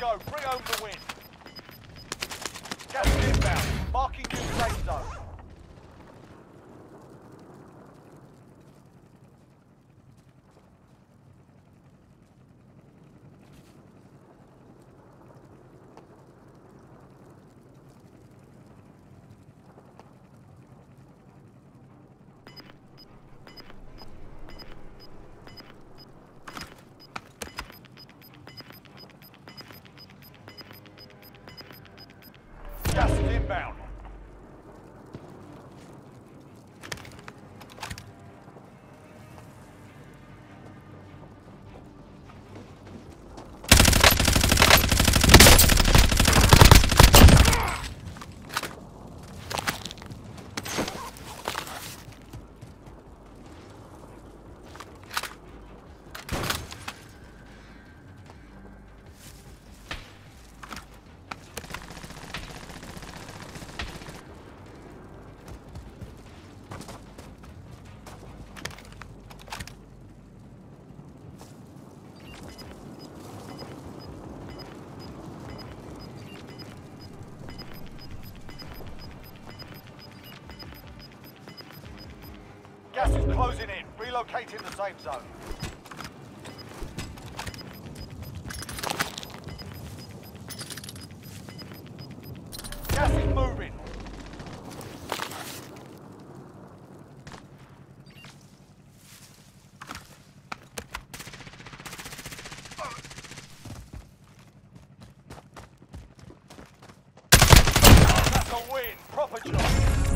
go. Bring home the win. Gas inbound. Gas is closing in. Relocating the safe zone. Gas is moving. That's a win. Proper job.